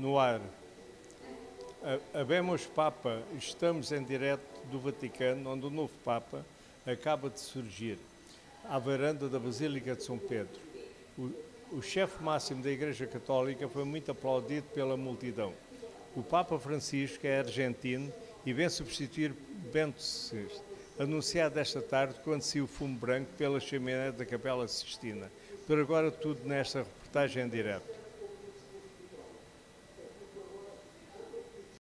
No ar. Habemos Papa, estamos em direto do Vaticano, onde o novo Papa acaba de surgir, à varanda da Basílica de São Pedro. O, o chefe máximo da Igreja Católica foi muito aplaudido pela multidão. O Papa Francisco é argentino e vem substituir Bento VI, anunciado esta tarde quando se o fumo branco pela chaminé da Capela Sistina. Por agora, tudo nesta reportagem em direto.